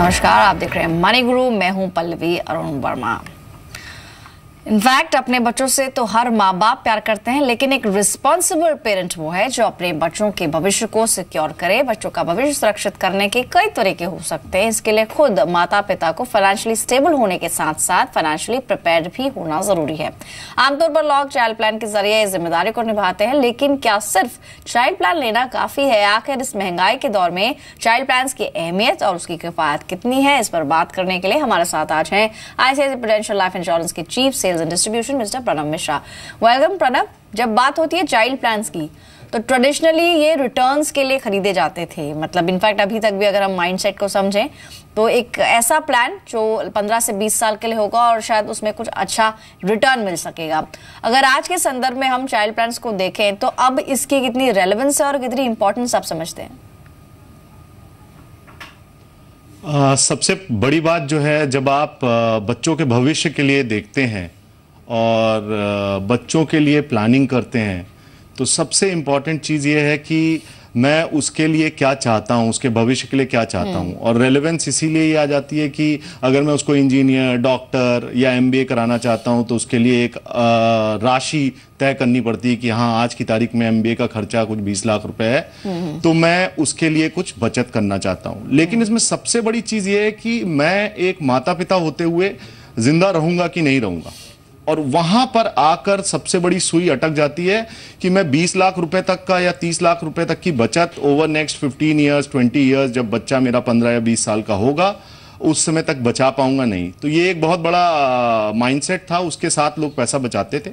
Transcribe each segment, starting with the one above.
नमस्कार आप देख रहे हैं मनी गुरु मैं हूँ पल्लवी अरुण वर्मा। इनफैक्ट अपने बच्चों से तो हर माँ बाप प्यार करते हैं, लेकिन एक रिस्पॉन्सिबल पेरेंट वो है जो अपने बच्चों के भविष्य को सिक्योर करे, बच्चों का भविष्य सुरक्षित करने के कई तरीके हो सकते हैं। इसके लिए खुद माता पिता को फाइनेंशियली स्टेबल होने के साथ साथ फाइनेंशियली प्रिपेयर भी होना ज़रूरी है। आमतौर पर लोग चाइल्ड प्लान के ज़रिए इस ज़िम्मेदारी को निभाते हैं, लेकिन क्या सिर्फ़ चाइल्ड प्लान लेना काफ़ी है? आखिर इस महँगाई के दौर में चाइल्ड प्लान की अहमियत और उसकी किफायत कितनी है? इस पर बात करने के लिए हमारे साथ आज है आईसीआईसी प्रोडेंशियल लाइफ इंश्योरेंस के chief sales and distribution mister Pranab Mishra welcome Pranab जब बात होती है चाइल्ड प्लान्स की तो ट्रेडिशनली ये रिटर्न्स के लिए खरीदे जाते थे। मतलब इनफैक्ट अभी तक भी अगर हम माइंडसेट को समझें तो एक ऐसा प्लान जो 15 से 20 साल के लिए होगा और शायद उसमें कुछ अच्छा रिटर्न मिल सकेगा। अगर आज के संदर्भ में हम चाइल्ड प्लान्स को देखें तो अब इसकी कितनी रेलेवेंस है और कितनी इंपॉर्टेंस आप समझते हैं? आ, सबसे बड़ी बात जो है जब आप बच्चों के भविष्य के लिए देखते हैं और बच्चों के लिए प्लानिंग करते हैं। तो सबसे इंपॉर्टेंट चीज़ ये है कि मैं उसके लिए क्या चाहता हूँ उसके भविष्य के लिए क्या चाहता हूँ। और रेलेवेंस इसीलिए ये आ जाती है कि अगर मैं उसको इंजीनियर डॉक्टर या एमबीए कराना चाहता हूँ तो उसके लिए एक राशि तय करनी पड़ती है कि हाँ आज की तारीख में एमबीए का खर्चा कुछ बीस लाख रुपए है। तो मैं उसके लिए कुछ बचत करना चाहता हूँ। लेकिन इसमें सबसे बड़ी चीज़ ये है कि मैं एक माता पिता होते हुए ज़िंदा रहूँगा कि नहीं रहूँगा? और वहाँ पर आकर सबसे बड़ी सुई अटक जाती है कि मैं 20 लाख रुपए तक का या 30 लाख रुपए तक की बचत ओवर नेक्स्ट 15 इयर्स 20 इयर्स जब बच्चा मेरा 15 या 20 साल का होगा, उस समय तक बचा पाऊँगा नहीं। तो ये एक बहुत बड़ा माइंडसेट था, उसके साथ लोग पैसा बचाते थे।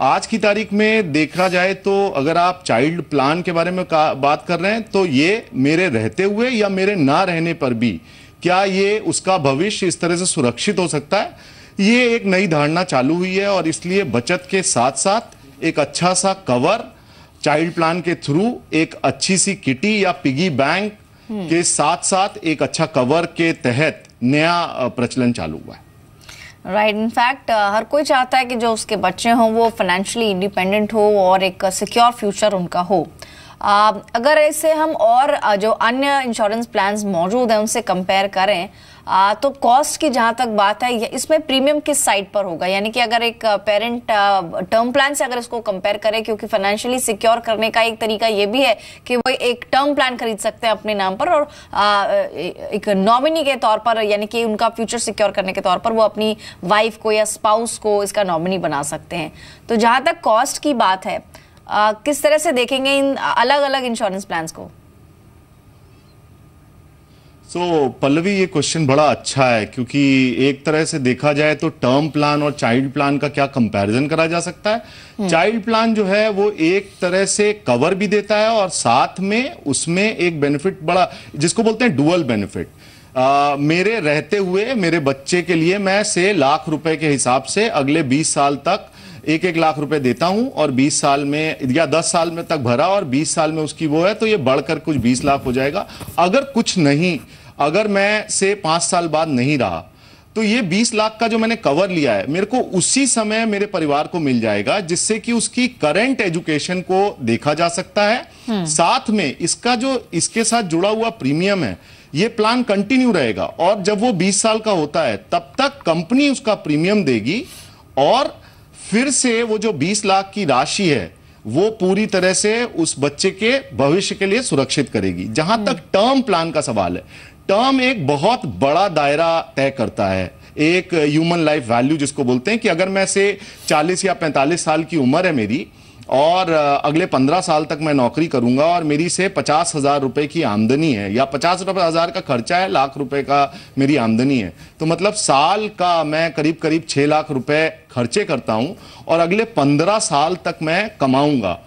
आज की तारीख में देखा जाए तो अगर आप चाइल्ड प्लान के बारे में बात कर रहे हैं तो ये मेरे रहते हुए या मेरे ना रहने पर भी, क्या ये उसका भविष्य इस तरह से सुरक्षित हो सकता है? ये एक नई धारणा चालू हुई है और इसलिए बचत के साथ साथ एक अच्छा सा कवर चाइल्ड प्लान के थ्रू एक अच्छी सी किटी या पिगी बैंक के साथ साथ एक अच्छा कवर के तहत नया प्रचलन चालू हुआ है राइट right. इनफैक्ट uh, हर कोई चाहता है कि जो उसके बच्चे हों वो फाइनेंशियली इंडिपेंडेंट हो और एक सिक्योर फ्यूचर उनका हो uh, अगर ऐसे हम और uh, जो अन्य इंश्योरेंस प्लान्स मौजूद हैं उनसे कंपेयर करें आ, तो कॉस्ट की जहाँ तक बात है इसमें प्रीमियम किस साइड पर होगा? यानी कि अगर एक पेरेंट टर्म प्लान से अगर इसको कंपेयर करें क्योंकि फाइनेंशियली सिक्योर करने का एक तरीका ये भी है कि वो एक टर्म प्लान खरीद सकते हैं अपने नाम पर और आ, एक नॉमिनी के तौर पर यानी कि उनका फ्यूचर सिक्योर करने के तौर पर वो अपनी वाइफ को या स्पाउस को इसका नॉमिनी बना सकते हैं। तो जहाँ तक कॉस्ट की बात है आ, किस तरह से देखेंगे इन अलग अलग इंश्योरेंस प्लान को? सो so, पल्लवी ये क्वेश्चन बड़ा अच्छा है क्योंकि एक तरह से देखा जाए तो टर्म प्लान और चाइल्ड प्लान का क्या कंपैरिजन करा जा सकता है? चाइल्ड हम्म। प्लान जो है वो एक तरह से कवर भी देता है और साथ में उसमें एक बेनिफिट बड़ा जिसको बोलते हैं डुअल बेनिफिट आ, मेरे रहते हुए मेरे बच्चे के लिए मैं से लाख रुपए के हिसाब से अगले 20 साल तक एक एक लाख रुपए देता हूँ और 20 साल में या 10 साल में तक भरा और 20 साल में उसकी वो है तो ये बढ़कर कुछ 20 लाख हो जाएगा। अगर कुछ नहीं अगर मैं से पाँच साल बाद नहीं रहा तो ये 20 लाख का जो मैंने कवर लिया है मेरे को उसी समय मेरे परिवार को मिल जाएगा जिससे कि उसकी करंट एजुकेशन को देखा जा सकता है। हम्म। साथ में इसका जो इसके साथ जुड़ा हुआ प्रीमियम है ये प्लान कंटिन्यू रहेगा। और जब वो 20 साल का होता है तब तक कंपनी उसका प्रीमियम देगी और फिर से वो जो 20 लाख की राशि है वो पूरी तरह से उस बच्चे के भविष्य के लिए सुरक्षित करेगी। जहाँ तक टर्म प्लान का सवाल है टर्म एक बहुत बड़ा दायरा तय करता है। एक ह्यूमन लाइफ वैल्यू जिसको बोलते हैं कि अगर मैं से 40 या 45 साल की उम्र है मेरी, और अगले 15 साल तक मैं नौकरी करूँगा और मेरी से पचास हज़ार रुपये की आमदनी है, या पचास हज़ार का खर्चा है, लाख रुपए का मेरी आमदनी है तो मतलब साल का मैं करीब करीब छः लाख रुपए खर्चे करता हूँ, और अगले 15 साल तक मैं कमाऊँगा।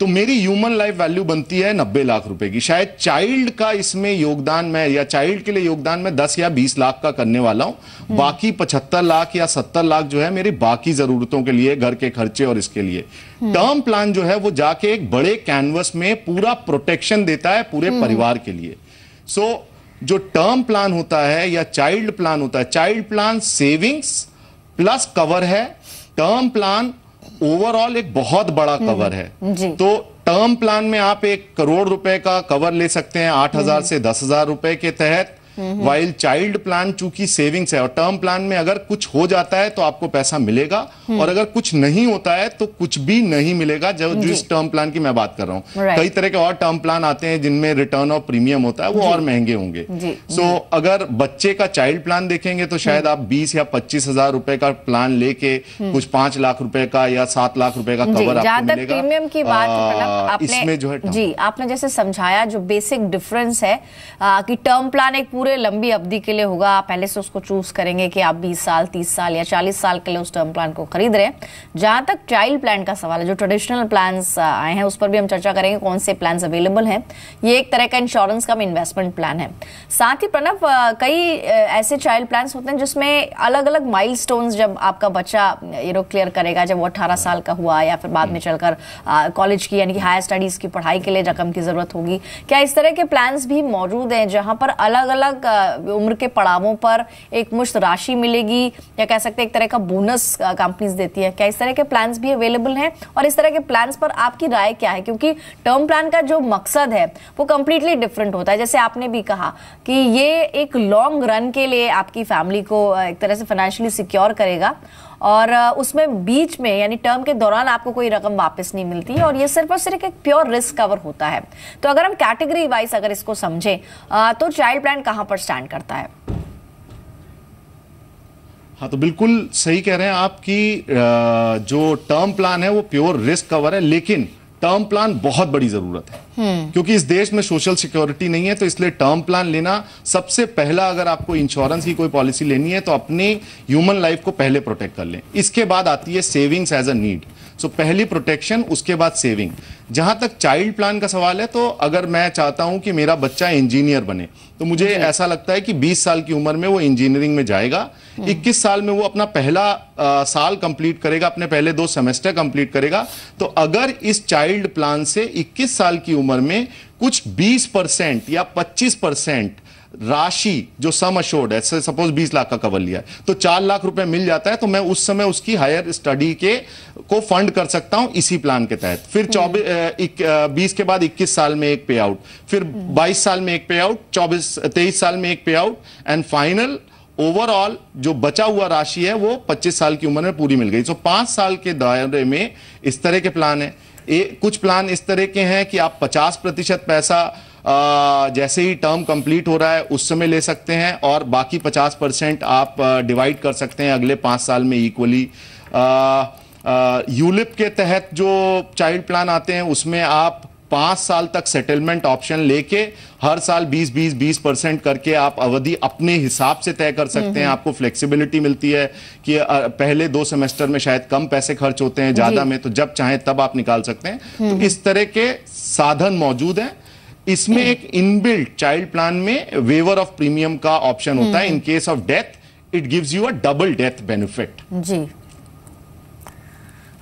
तो मेरी ह्यूमन लाइफ वैल्यू बनती है नब्बे लाख रुपए की। शायद चाइल्ड का इसमें योगदान मैं या चाइल्ड के लिए योगदान मैं दस या बीस लाख का करने वाला हूँ। बाकी पचहत्तर लाख या सत्तर लाख जो है मेरी बाकी जरूरतों के लिए घर के खर्चे और इसके लिए। टर्म प्लान जो है वो जाके एक बड़े कैनवस में पूरा प्रोटेक्शन देता है पूरे परिवार के लिए। सो so, जो टर्म प्लान होता है या चाइल्ड प्लान होता है child plan savings plus cover है। टर्म प्लान ओवरऑल एक बहुत बड़ा कवर हम्म, है तो टर्म प्लान में आप एक करोड़ रुपए का कवर ले सकते हैं आठ हज़ार से दस हज़ार रुपए के तहत। वाइल चाइल्ड प्लान चूँकि सेविंग्स है और टर्म प्लान में अगर कुछ हो जाता है तो आपको पैसा मिलेगा और अगर कुछ नहीं होता है तो कुछ भी नहीं मिलेगा जब जिस टर्म प्लान की मैं बात कर रहा हूँ। कई तरह के और टर्म प्लान आते हैं जिनमें रिटर्न ऑफ़ प्रीमियम होता है वो और महँगे होंगे। जी, सो अगर बच्चे का चाइल्ड प्लान देखेंगे तो शायद आप बीस या पच्चीस हज़ार रुपए का प्लान लेके कुछ पाँच लाख रुपए का या सात लाख रुपए का कवर आपको मिलेगा। प्रीमियम की बात इसमें जो है जी आपने जैसे समझाया जो बेसिक डिफरेंस है कि टर्म प्लान एक पूरे लंबी अवधि के लिए होगा। आप पहले से उसको चूज़ करेंगे कि आप 20 साल 30 साल या 40 साल के लिए उस टर्म प्लान को खरीद रहे हैं। जहाँ तक चाइल्ड प्लान का सवाल है, जो ट्रेडिशनल प्लान्स आए हैं, उस पर भी हम चर्चा करेंगे कौन से प्लान अवेलेबल हैं। ये एक तरह का इंश्योरेंस का इन्वेस्टमेंट प्लान है। साथ ही प्रणव कई ऐसे चाइल्ड प्लान्स होते हैं जिसमें अलग अलग माइलस्टोन्स जब आपका बच्चा यू क्लियर करेगा, जब वो 18 साल का हुआ या फिर बाद में चलकर कॉलेज की यानी कि हायर स्टडीज़ की पढ़ाई के लिए रकम की ज़रूरत होगी। क्या इस तरह के प्लान्स भी मौजूद हैं जहाँ पर अलग अलग उम्र के पड़ावों पर एक मुश्त राशि मिलेगी। या कह सकते हैं एक तरह का बोनस कंपनीज़ देती है। क्या इस तरह के प्लान्स भी अवेलेबल हैं? और इस तरह के प्लान्स पर आपकी राय क्या है? क्योंकि टर्म प्लान का जो मकसद है, वो कंप्लीटली डिफरेंट होता है। जैसे आपने भी कहा कि ये एक लॉन्ग रन के लिए आपकी फैमिली को एक तरह से फाइनेंशियली सिक्योर करेगा। और उसमें बीच में, यानी टर्म के दौरान आपको कोई रकम वापस नहीं मिलती और ये सिर्फ़ और सिर्फ़ एक प्योर रिस्क कवर होता है। तो अगर हम कैटेगरी वाइज अगर इसको समझे तो चाइल्ड प्लान कहाँ पर स्टैंड करता है? हाँ तो बिल्कुल सही कह रहे हैं आपकी जो टर्म प्लान है वो प्योर रिस्क कवर है, लेकिन टर्म प्लान बहुत बड़ी ज़रूरत है। क्योंकि इस देश में सोशल सिक्योरिटी नहीं है तो इसलिए टर्म प्लान लेना सबसे पहला अगर आपको इंश्योरेंस की कोई पॉलिसी लेनी है तो अपनी ह्यूमन लाइफ को पहले प्रोटेक्ट कर लें। इसके बाद आती है savings as a need so so, पहली प्रोटेक्शन उसके बाद सेविंग जहाँ तक चाइल्ड प्लान का सवाल है तो अगर मैं चाहता हूँ कि मेरा बच्चा इंजीनियर बने तो मुझे ऐसा लगता है कि 20 साल की उम्र में वो इंजीनियरिंग में जाएगा। 21 साल में वो अपना पहला आ, साल कंप्लीट करेगा अपने पहले दो सेमेस्टर कंप्लीट करेगा। तो अगर इस चाइल्ड प्लान से 21 साल की उम्र में कुछ 20 परसेंट या 25 परसेंट राशि जो सम अशोर्ड है सपोज़ 20 लाख का कवर लिया है तो चार लाख रुपए मिल जाता है तो मैं उस समय उसकी हायर स्टडी के को फंड कर सकता हूँ इसी प्लान के तहत। फिर चौबीस बीस के बाद 21 साल में एक पे आउट फिर 22 साल में एक पे आउट चौबीस तेईस साल में एक पे आउट एंड फाइनल ओवरऑल जो बचा हुआ राशि है वो 25 साल की उम्र में पूरी मिल गई। सो पाँच साल के दायरे में इस तरह के प्लान है। ए, कुछ प्लान इस तरह के हैं कि आप 50 प्रतिशत पैसा आ, जैसे ही टर्म कंप्लीट हो रहा है उस समय ले सकते हैं और बाकी 50 परसेंट आप डिवाइड कर सकते हैं अगले पाँच साल में इक्वली यूलिप के तहत जो चाइल्ड प्लान आते हैं उसमें आप पाँच साल तक सेटलमेंट ऑप्शन लेके हर साल 20 20 20 परसेंट करके आप अवधि अपने हिसाब से तय कर सकते हैं। आपको फ्लेक्सिबिलिटी मिलती है कि पहले दो सेमेस्टर में शायद कम पैसे खर्च होते हैं ज़्यादा में तो जब चाहे तब आप निकाल सकते हैं। तो इस तरह के साधन मौजूद हैं। इसमें एक इनबिल्ट चाइल्ड प्लान में वेवर ऑफ़ प्रीमियम का ऑप्शन होता है। In case of death it gives you a double death benefit ji.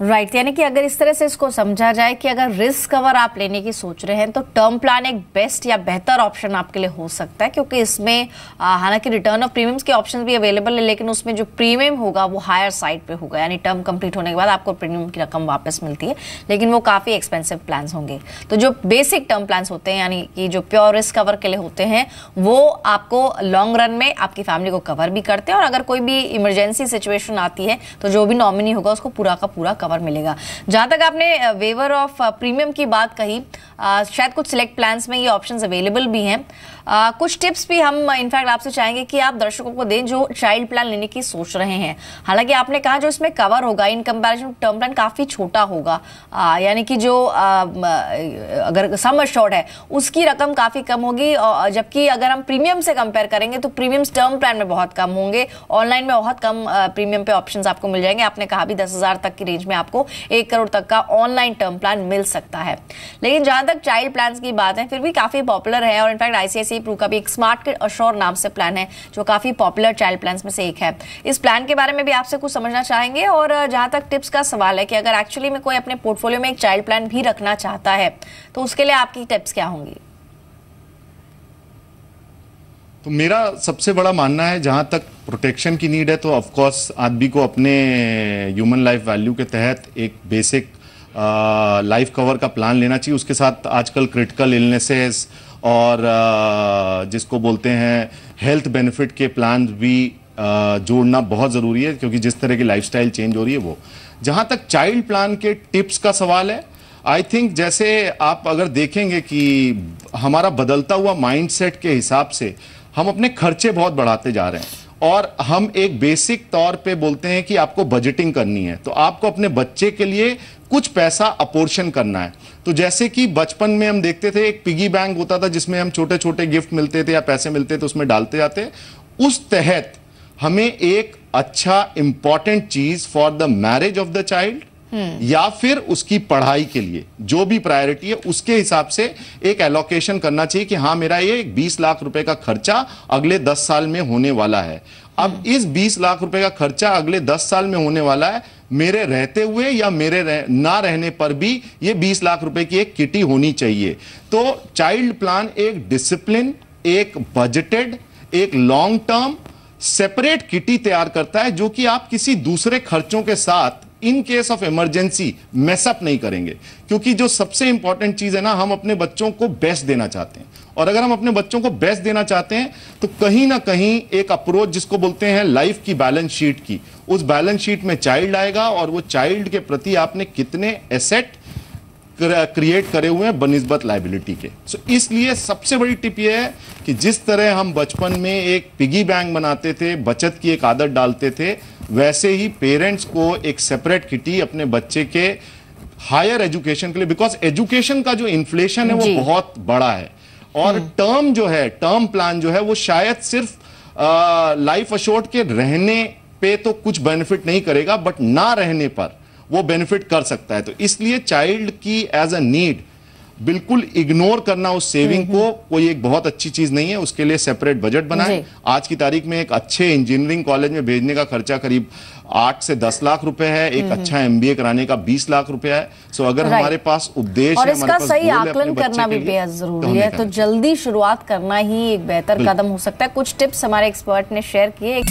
Right right, यानी कि अगर इस तरह से इसको समझा जाए कि अगर रिस्क कवर आप लेने की सोच रहे हैं तो टर्म प्लान एक बेस्ट या बेहतर ऑप्शन आपके लिए हो सकता है क्योंकि इसमें हालाँकि रिटर्न ऑफ़ प्रीमियम्स के ऑप्शन भी अवेलेबल है लेकिन उसमें जो प्रीमियम होगा वो हायर साइड पे होगा यानी टर्म कंप्लीट होने के बाद आपको प्रीमियम की रकम वापस मिलती है लेकिन वो काफ़ी एक्सपेंसिव प्लान होंगे। तो जो बेसिक टर्म प्लान होते हैं यानी कि जो प्योर रिस्क कवर के लिए होते हैं वो आपको लॉन्ग रन में आपकी फैमिली को कवर भी करते हैं और अगर कोई भी इमरजेंसी सिचुएशन आती है तो जो भी नॉमिनी होगा उसको पूरा का पूरा कवर मिलेगा। जहाँ तक आपने वेवर ऑफ़ प्रीमियम की बात कही अ, शायद कुछ सिलेक्ट प्लान्स में ये ऑप्शंस अवेलेबल भी हैं। अ, कुछ टिप्स भी हम इनफैक्ट आपसे चाहेंगे कि आप दर्शकों को दें जो चाइल्ड प्लान लेने की सोच रहे हैं। हालाँकि आपने कहा जो इसमें कवर होगा इन कंपैरिजन टर्म प्लान काफ़ी छोटा होगा। यानी कि जो म, अगर सम अश्योर्ड है उसकी रकम काफ़ी कम होगी। जबकि अगर हम प्रीमियम से कंपेयर करेंगे तो प्रीमियम्स टर्म प्लान में बहुत कम होंगे। ऑनलाइन में बहुत कम प्रीमियम पे ऑप्शंस आपको मिल जाएँगे। आपने कहा भी दस तक की रेंज में आपको एक करोड़ तक का ऑनलाइन टर्म प्लान मिल सकता है। लेकिन जहाँ तक चाइल्ड प्लान की बात है, फिर भी काफ़ी पॉपुलर है और इनफैक्ट आईसीआईसी प्रू का भी एक स्मार्ट अश्योर नाम से प्लान है, जो काफ़ी पॉपुलर चाइल्ड प्लान में से एक है। इस प्लान के बारे में भी आपसे कुछ समझना चाहेंगे और जहाँ तक टिप्स का सवाल है कि अगर एक्चुअली में कोई अपने पोर्टफोलियो में एक चाइल्ड प्लान भी रखना चाहता है तो उसके लिए आपकी टिप्स क्या होंगी? तो मेरा सबसे बड़ा मानना है, जहाँ तक प्रोटेक्शन की नीड है तो ऑफकोर्स आदमी को अपने ह्यूमन लाइफ वैल्यू के तहत एक बेसिक लाइफ कवर का प्लान लेना चाहिए। उसके साथ आजकल क्रिटिकल इलनेसेस और आ, जिसको बोलते हैं हेल्थ बेनिफिट के प्लान भी जोड़ना बहुत ज़रूरी है क्योंकि जिस तरह की लाइफस्टाइल चेंज हो रही है वो। जहाँ तक चाइल्ड प्लान के टिप्स का सवाल है आई थिंक जैसे आप अगर देखेंगे कि हमारा बदलता हुआ माइंडसेट के हिसाब से हम अपने खर्चे बहुत बढ़ाते जा रहे हैं। और हम एक बेसिक तौर पे बोलते हैं कि आपको बजटिंग करनी है। तो आपको अपने बच्चे के लिए कुछ पैसा अपोर्शन करना है। तो जैसे कि बचपन में हम देखते थे, एक पिगी बैंक होता था जिसमें हम छोटे छोटे गिफ्ट मिलते थे या पैसे मिलते थे, उसमें डालते जाते। उस तहत हमें एक अच्छा important cheese for the marriage of the child या फिर उसकी पढ़ाई के लिए जो भी प्रायोरिटी है उसके हिसाब से एक एलोकेशन करना चाहिए कि हाँ मेरा ये 20 लाख रुपए का खर्चा अगले 10 साल में होने वाला है। अब इस 20 लाख रुपए का खर्चा अगले 10 साल में होने वाला है मेरे रहते हुए या मेरे रह, ना रहने पर भी ये 20 लाख रुपए की एक किटी होनी चाहिए। तो चाइल्ड प्लान एक डिसिप्लिन एक बजटेड एक लॉन्ग टर्म सेपरेट किटी तैयार करता है जो कि आप किसी दूसरे खर्चों के साथ in case of emergency mess up नहीं करेंगे। क्योंकि जो सबसे इंपॉर्टेंट चीज़ है ना, हम अपने बच्चों को बेस्ट देना चाहते हैं। और अगर हम अपने बच्चों को बेस्ट देना चाहते हैं तो कहीं ना कहीं एक अप्रोच जिसको बोलते हैं लाइफ की बैलेंस शीट की। उस बैलेंस शीट में चाइल्ड आएगा और वो चाइल्ड के प्रति आपने कितने एसेट क्रिएट करे हुए हैं बनस्बत लाइबिलिटी के। सो so, इसलिए सबसे बड़ी टिप ये है कि जिस तरह हम बचपन में एक पिगी बैंक बनाते थे बचत की एक आदत डालते थे वैसे ही पेरेंट्स को एक सेपरेट किटी अपने बच्चे के हायर एजुकेशन के लिए बिकॉज़ एजुकेशन का जो इन्फ्लेशन है वो बहुत बड़ा है। और टर्म हम्म। जो है टर्म प्लान जो है वो शायद सिर्फ़ लाइफ अशोर्ट के रहने पे तो कुछ बेनिफिट नहीं करेगा बट ना रहने पर वो बेनिफिट कर सकता है। तो इसलिए चाइल्ड की एज अ नीड बिल्कुल इग्नोर करना उस सेविंग हम्म, को हम्म। कोई एक बहुत अच्छी चीज़ नहीं है उसके लिए सेपरेट बजट बनाए। आज की तारीख में एक अच्छे इंजीनियरिंग कॉलेज में भेजने का खर्चा करीब आठ से दस लाख रुपए है। एक हम्म, अच्छा एमबीए कराने का बीस लाख रुपए है। सो अगर हमारे पास उपदेश और इसका सही आकलन करना भी बेहद ज़रूरी तो है। तो जल्दी शुरुआत करना ही एक बेहतर कदम हो सकता है। कुछ टिप्स हमारे एक्सपर्ट ने शेयर किए।